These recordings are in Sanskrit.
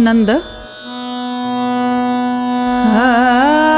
नंद। हाँ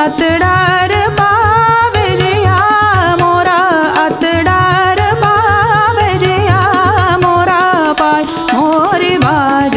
अत्डर पावजिया मरा अतडर पाव मुरा पा मोरिवाज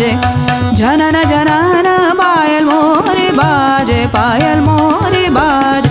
बाजे। जनन जनन पायल मोरे बाजे पायल मोरे बाजे।